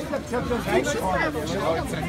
Ich habe das Recht.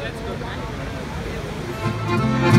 Let's go.